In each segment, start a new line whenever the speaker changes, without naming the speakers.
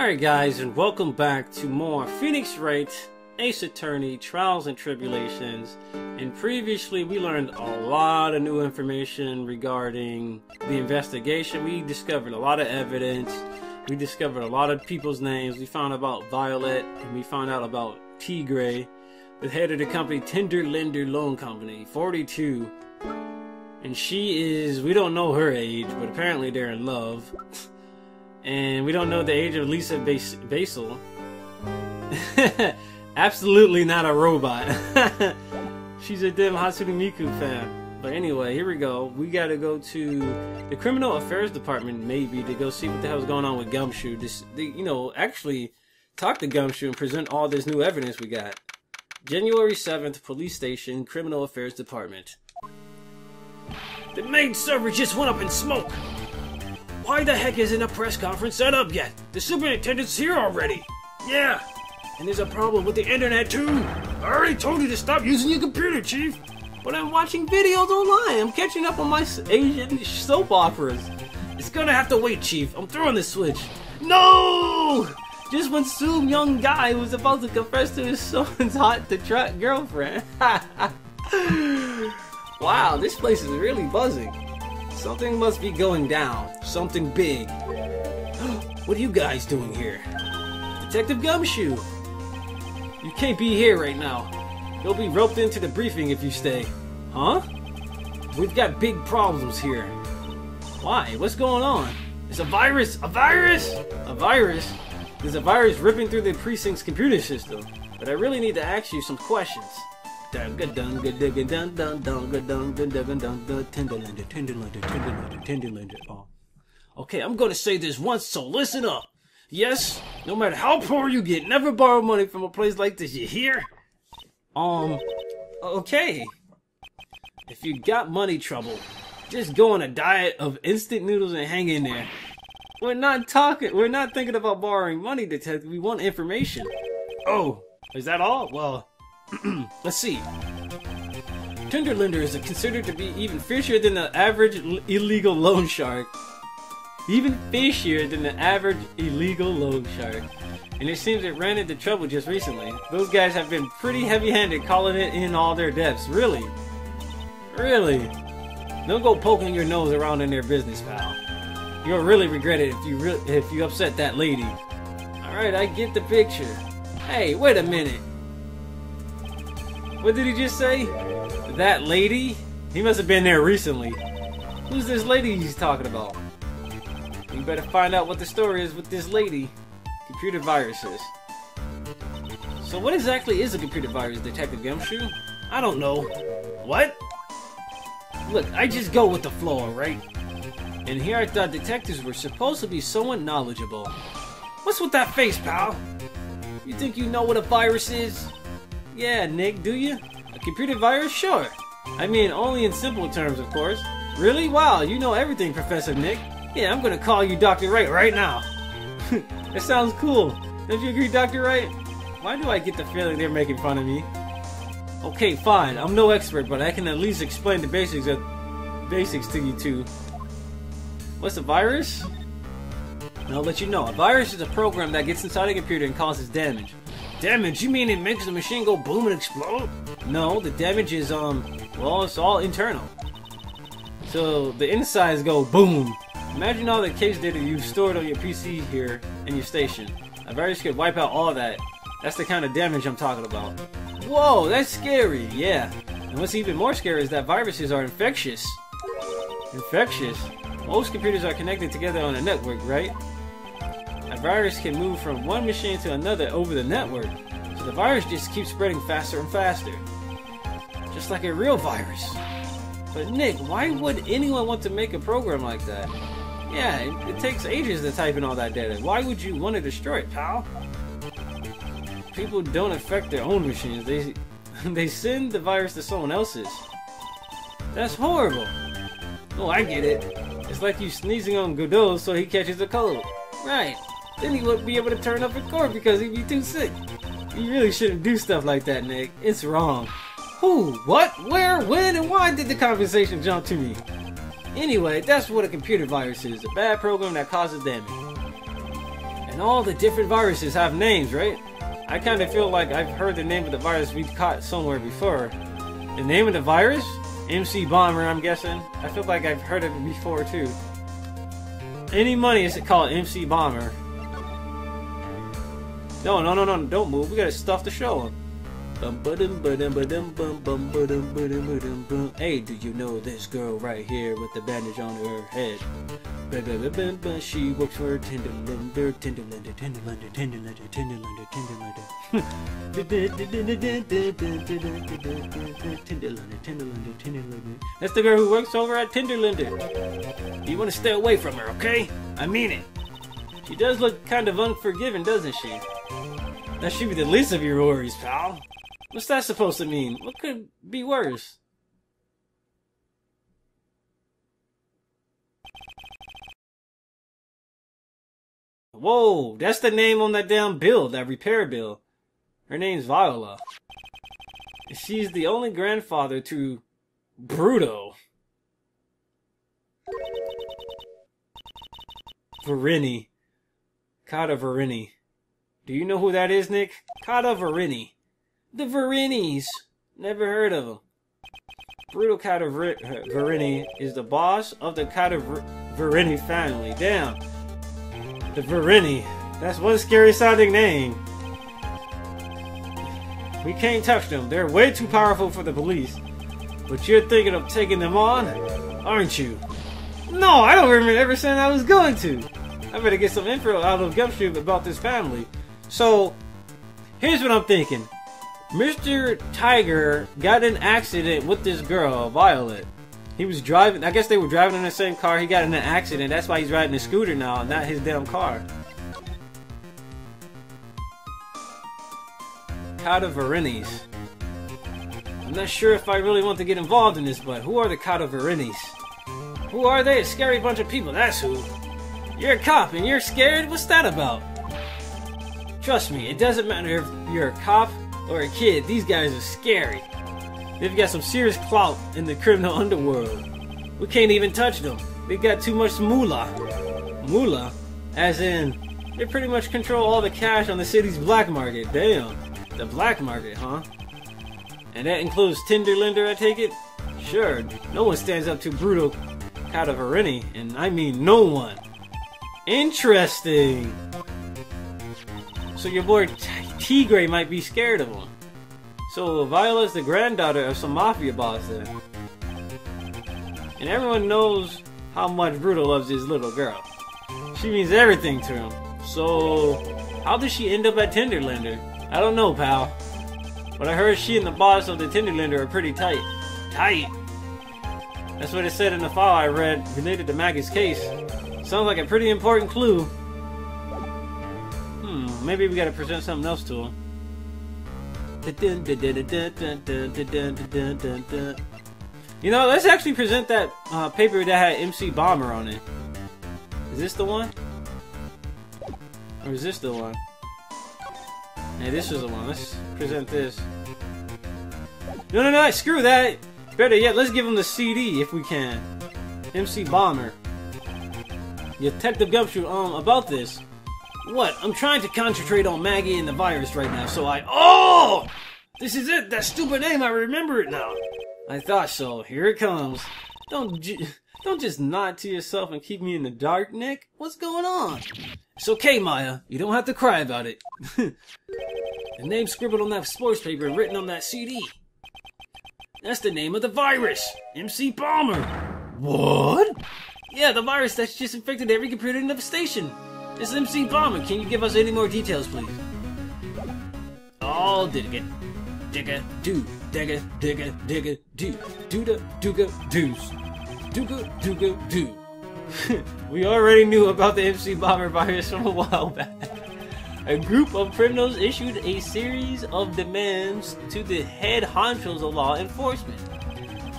Alright guys, and welcome back to more Phoenix Wright, Ace Attorney, Trials and Tribulations. And previously we learned a lot of new information regarding the investigation. We discovered a lot of evidence. We discovered a lot of people's names. We found about Violet, and we found out about Tigre, the head of the company Tender Lender Loan Company, 42. And she is, we don't know her age, but apparently they're in love. and we don't know the age of Lisa Bas- Basil. Absolutely not a robot. She's a damn Hatsune Miku fan. But anyway, here we go. We gotta go to the Criminal Affairs Department, maybe, to go see what the hell's going on with Gumshoe. This, the, you know, actually talk to Gumshoe and present all this new evidence we got. January 7th, Police Station, Criminal Affairs Department. The main server just went up in smoke! Why the heck isn't a press conference set up yet? The superintendent's here already! Yeah! And there's a problem with the internet too! I already told you to stop using your computer, Chief! But I'm watching videos online! I'm catching up on my Asian soap operas! It's gonna have to wait, Chief! I'm throwing the switch! No! Just when some young guy was about to confess to his son's hot to trot girlfriend. wow, this place is really buzzing. Something must be going down. Something big. what are you guys doing here? Detective Gumshoe! You can't be here right now. You'll be roped into the briefing if you stay. Huh? We've got big problems here. Why? What's going on? It's a virus! A virus! A virus? There's a virus ripping through the precinct's computer system. But I really need to ask you some questions. Okay, I'm gonna say this once, so listen up. Yes, no matter how poor you get, never borrow money from a place like this, you hear? Um, okay. If you got money trouble, just go on a diet of instant noodles and hang in there. We're not talking, we're not thinking about borrowing money, detective. We want information. Oh, is that all? Well, let's see. Tenderlender is considered to be even fishier than the average illegal loan shark. Even fishier than the average illegal loan shark. And it seems it ran into trouble just recently. Those guys have been pretty heavy-handed calling it in all their depths. Really? Really? Don't go poking your nose around in their business, pal. You'll really regret it if you if you upset that lady. Alright, I get the picture. Hey, wait a minute. What did he just say? That lady? He must have been there recently. Who's this lady he's talking about? You better find out what the story is with this lady. Computer viruses. So what exactly is a computer virus, Detective Gumshoe? I don't know. What? Look, I just go with the flow, right? And here I thought detectives were supposed to be somewhat knowledgeable. What's with that face, pal? You think you know what a virus is? Yeah, Nick, do you? A computer virus? Sure. I mean, only in simple terms, of course. Really? Wow, you know everything, Professor Nick. Yeah, I'm gonna call you Dr. Wright right now. that sounds cool. Don't you agree, Dr. Wright? Why do I get the feeling they're making fun of me? Okay, fine. I'm no expert, but I can at least explain the basics of basics to you two. What's a virus? I'll let you know. A virus is a program that gets inside a computer and causes damage. Damage? You mean it makes the machine go boom and explode? No, the damage is, um, well, it's all internal. So the insides go boom. Imagine all the case data you've stored on your PC here in your station. A virus could wipe out all that. That's the kind of damage I'm talking about. Whoa, that's scary, yeah. And what's even more scary is that viruses are infectious. Infectious? Most computers are connected together on a network, right? Virus can move from one machine to another over the network, so the virus just keeps spreading faster and faster. Just like a real virus. But Nick, why would anyone want to make a program like that? Yeah, it, it takes ages to type in all that data. Why would you want to destroy it, pal? People don't affect their own machines. They they send the virus to someone else's. That's horrible. Oh, I get it. It's like you sneezing on Godot so he catches a cold. Right. Then he wouldn't be able to turn up in court because he'd be too sick. You really shouldn't do stuff like that, Nick. It's wrong. Who? What? Where? When? And why did the conversation jump to me? Anyway, that's what a computer virus is. A bad program that causes damage. And all the different viruses have names, right? I kind of feel like I've heard the name of the virus we've caught somewhere before. The name of the virus? MC Bomber, I'm guessing. I feel like I've heard of it before too. Any money is called MC Bomber. No, no, no, no, don't move. We gotta stuff to show. Hey, do you know this girl right here with the bandage on her head? She works for Tinderlander, Tinderlander, Tinderlander. Tinderlander, Tinderlander, Tinderlander. That's the girl who works over at Tinderlander. You want to stay away from her, okay? I mean it. She does look kind of unforgiving, doesn't she? That should be the least of your worries, pal. What's that supposed to mean? What could be worse? Whoa, that's the name on that damn bill, that repair bill. Her name's Viola. She's the only grandfather to Bruto. Verini. Cadaverini. Do you know who that is, Nick? Cadaverini. The Verinis. Never heard of them. Brutal Verini is the boss of the Verini family. Damn. The Verini. That's one scary sounding name. We can't touch them. They're way too powerful for the police. But you're thinking of taking them on, aren't you? No, I don't remember ever saying I was going to. I better get some info out of Gumshoe about this family. So, here's what I'm thinking. Mr. Tiger got an accident with this girl, Violet. He was driving, I guess they were driving in the same car. He got in an accident. That's why he's riding a scooter now, not his damn car. Cadaverinis. I'm not sure if I really want to get involved in this, but who are the Cadaverinis? Who are they? A scary bunch of people, that's who. You're a cop and you're scared? What's that about? Trust me, it doesn't matter if you're a cop or a kid, these guys are scary. They've got some serious clout in the criminal underworld. We can't even touch them. They've got too much moolah. Moolah? As in, they pretty much control all the cash on the city's black market. Damn. The black market, huh? And that includes Tinderlander, I take it? Sure, no one stands up to Bruto Cadaverini, and I mean no one. Interesting. So your boy Tigre might be scared of him. So Viola's the granddaughter of some mafia boss then. And everyone knows how much Bruto loves his little girl. She means everything to him. So how did she end up at Tinderlander? I don't know, pal. But I heard she and the boss of the Tinderlander are pretty tight. Tight? That's what it said in the file I read related to Maggey's case. Sounds like a pretty important clue. Maybe we gotta present something else to him. You know, let's actually present that uh, paper that had MC Bomber on it. Is this the one? Or is this the one? Hey, this is the one. Let's present this. No, no, no, screw that! Better yet, let's give him the CD if we can. MC Bomber. Detective Gumshoe, um, about this. What? I'm trying to concentrate on Maggey and the virus right now, so I. Oh! This is it! That stupid name, I remember it now! I thought so. Here it comes. Don't ju- don't just nod to yourself and keep me in the dark, Nick. What's going on? It's okay, Maya. You don't have to cry about it. the name scribbled on that sports paper written on that CD. That's the name of the virus. MC Bomber. What? Yeah, the virus that's just infected every computer in the station. It's MC Bomber. Can you give us any more details, please? Oh, digga, digga, do, digga, digga, digga, do, dooda, dooga, doos, dooga, dooga, do. we already knew about the MC Bomber virus from a while back. A group of criminals issued a series of demands to the head honchos of law enforcement.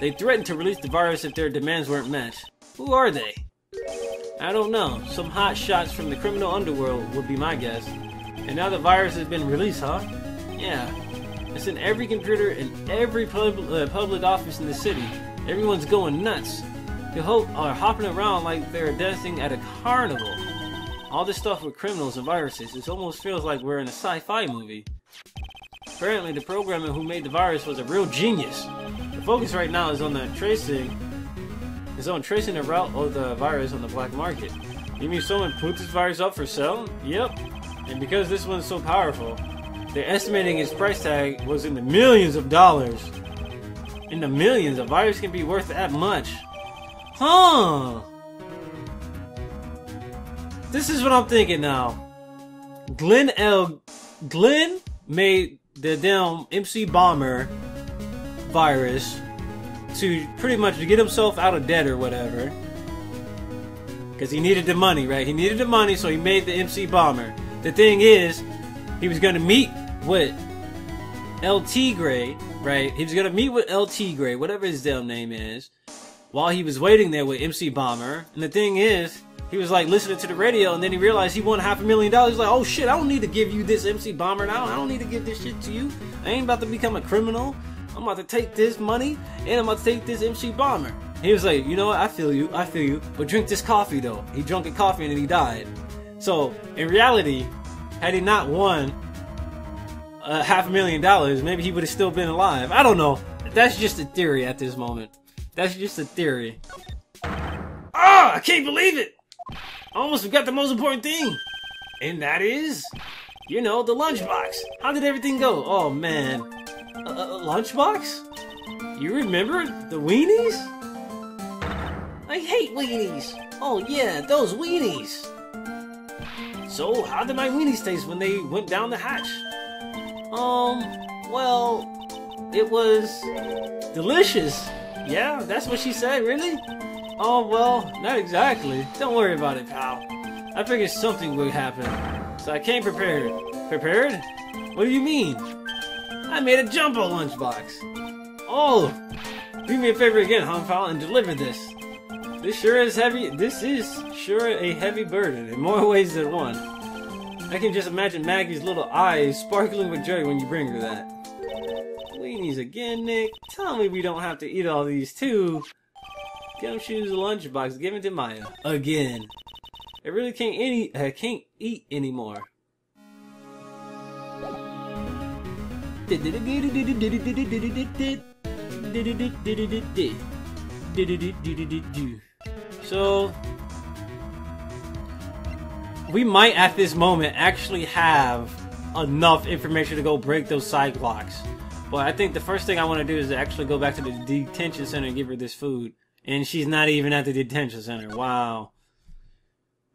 They threatened to release the virus if their demands weren't met. Who are they? I don't know. Some hot shots from the criminal underworld would be my guess. And now the virus has been released, huh? Yeah. It's in every computer in every pub uh, public office in the city. Everyone's going nuts. The hope are hopping around like they're dancing at a carnival. All this stuff with criminals and viruses, it almost feels like we're in a sci-fi movie. Apparently, the programmer who made the virus was a real genius. The focus right now is on the tracing, is on tracing the route of the virus on the black market. You mean someone put this virus up for sale? Yep. And because this one's so powerful, they're estimating its price tag was in the millions of dollars. In the millions, a virus can be worth that much. Huh. This is what I'm thinking now. Glenn Elg. Glenn made the damn MC Bomber virus to pretty much to get himself out of debt or whatever. Because he needed the money, right? He needed the money, so he made the MC Bomber. The thing is, he was going to meet with LT Gray, right? He was going to meet with LT Gray, whatever his damn name is, while he was waiting there with MC Bomber. And the thing is, he was like listening to the radio, and then he realized he won half a million dollars. He's like, oh shit, I don't need to give you this MC Bomber now. I don't need to give this shit to you. I ain't about to become a criminal. I'm about to take this money, and I'm about to take this MC Bomber. He was like, you know what? I feel you. I feel you. But drink this coffee though. He drank a coffee and then he died. So in reality, had he not won a half a million dollars, maybe he would have still been alive. I don't know. That's just a theory at this moment. That's just a theory. Ah, oh, I can't believe it. I almost forgot the most important thing. And that is, you know, the lunchbox. How did everything go? Oh man. A lunchbox? You remember the weenies? I hate weenies! Oh yeah, those weenies! So, how did my weenies taste when they went down the hatch? Um, well, it was delicious. Yeah, that's what she said, really? Oh, well, not exactly. Don't worry about it, pal. I figured something would happen. So I came prepared. Prepared? What do you mean? I made a jumbo lunchbox. Oh, do me a favor again, huh, and deliver this. This sure is heavy. This is sure a heavy burden in more ways than one. I can just imagine Maggey's little eyes sparkling with joy when you bring her that. Weenies again, Nick. Tell me we don't have to eat all these too. Gumshoe's lunchbox given to Maya again. I really can't any. I can't eat anymore. So, we might at this moment actually have enough information to go break those psyche locks. But I think the first thing I want to do is actually go back to the detention center and give her this food. And she's not even at the detention center. Wow.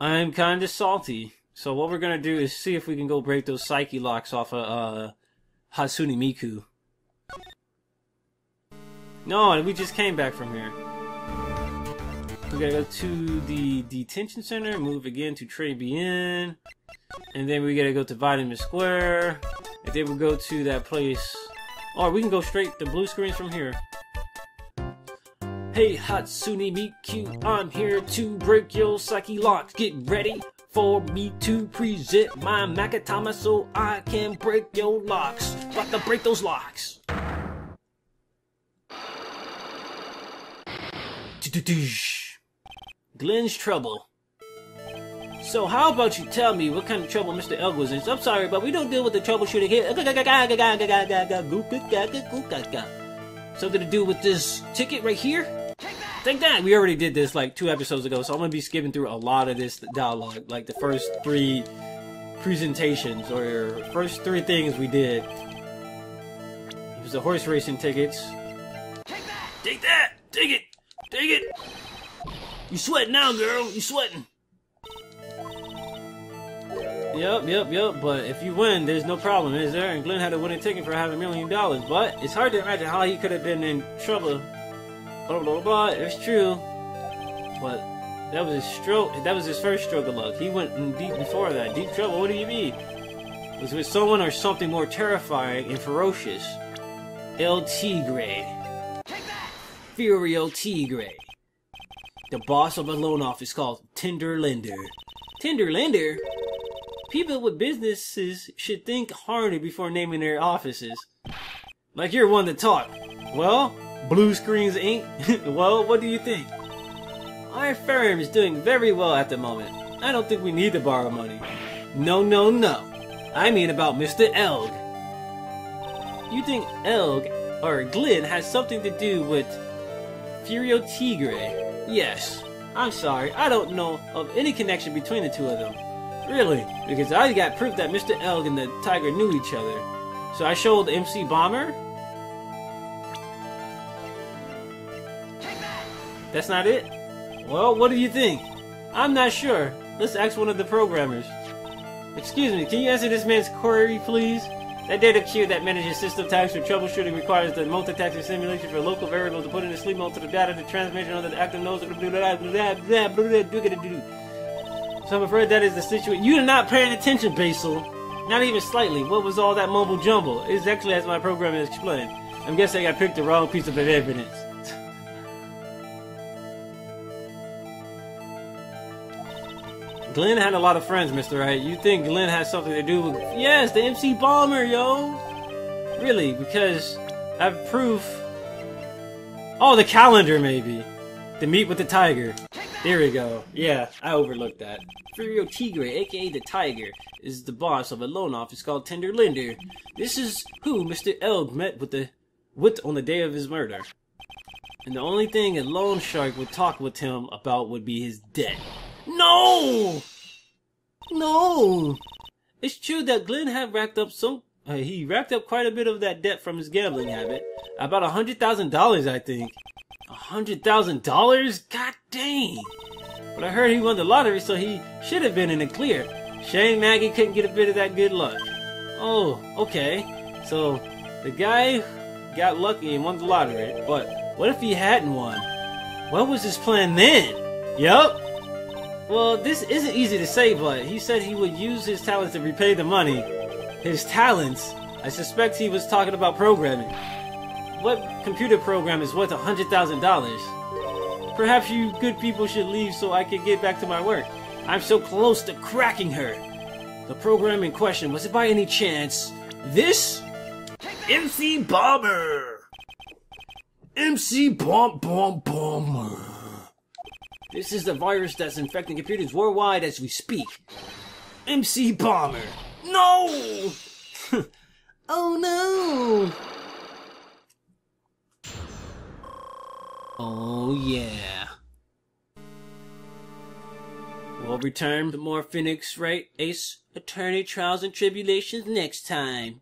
I'm kind of salty. So what we're going to do is see if we can go break those psyche locks off of uh, Hatsune Miku. No, we just came back from here. We gotta go to the detention center, move again to Trés Bien, and then we gotta go to Vitamin Square, and then we go to that place. Or we can go straight to blue screens from here. Hey Hatsune Miku, I'm here to break your psyche locks. Get ready for me to present my Magatama so I can break your locks. About to break those locks. Glenn's trouble. So how about you tell me what kind of trouble Mr. Elg was in? I'm sorry, but we don't deal with the troubleshooting here. Something to do with this ticket right here? Take that! We already did this like two episodes ago, so I'm gonna be skipping through a lot of this dialogue, like the first three presentations or first three things we did. It was the horse racing tickets. Take that! Take that! Take it! Take it! You sweating now, girl. You sweating. Yep, yep, yep. But if you win, there's no problem, is there? And Glenn had a winning ticket for half a million dollars. But it's hard to imagine how he could have been in trouble. Blah blah blah. It's true. But that was his stroke. That was his first stroke of luck. He went in deep before that. Deep trouble. What do you mean? It Was with someone or something more terrifying and ferocious? El Tigre. Furio Tigre. The boss of a loan office called Tender Lender. Tender Lender? People with businesses should think harder before naming their offices. Like you're one to talk. Well, Blue Screens Inc. well, what do you think? Our firm is doing very well at the moment. I don't think we need to borrow money. No, no, no. I mean about Mr. Elg. You think Elg or Glenn has something to do with Furio Tigre? Yes. I'm sorry, I don't know of any connection between the two of them. Really? Because I got proof that Mr. Elg and the Tiger knew each other. So I showed MC Bomber? That's not it? Well, what do you think? I'm not sure. Let's ask one of the programmers. Excuse me, can you answer this man's query, please? That data queue that manages system tags for troubleshooting requires the multitasking simulation for local variables to put in the sleep mode to the data, the transmission of the active nodes. So I'm afraid that is the situation. You're not paying attention, Basil. Not even slightly. What was all that mumble jumble? Exactly as my program has explained. I'm guessing I picked the wrong piece of evidence. Glenn had a lot of friends, Mr. Wright. You think Glenn has something to do with... Yes, the MC Bomber, yo! Really, because I have proof... Oh, the calendar, maybe. The meet with the tiger. There we go. Yeah, I overlooked that. Furio Tigre, aka the Tiger, is the boss of a loan office called Tender Lender. This is who Mr. Elg met with the with on the day of his murder. And the only thing a loan shark would talk with him about would be his debt. No! No! It's true that Glenn had racked up some. Uh, he racked up quite a bit of that debt from his gambling habit. About a hundred thousand dollars, I think. A hundred thousand dollars? God dang! But I heard he won the lottery, so he should have been in the clear. Shane Maggey couldn't get a bit of that good luck. Oh, okay. So the guy got lucky and won the lottery, but what if he hadn't won? What was his plan then? Yup. Well, this isn't easy to say, but he said he would use his talents to repay the money. His talents? I suspect he was talking about programming. What computer program is worth a $100,000? Perhaps you good people should leave so I can get back to my work. I'm so close to cracking her. The program in question, was it by any chance this? MC Bomber! MC Bomb Bomb Bomber. This is the virus that's infecting computers worldwide as we speak. MC Bomber. No! oh no! Oh yeah. We'll return to more Phoenix Wright Ace Attorney Trials and Tribulations next time.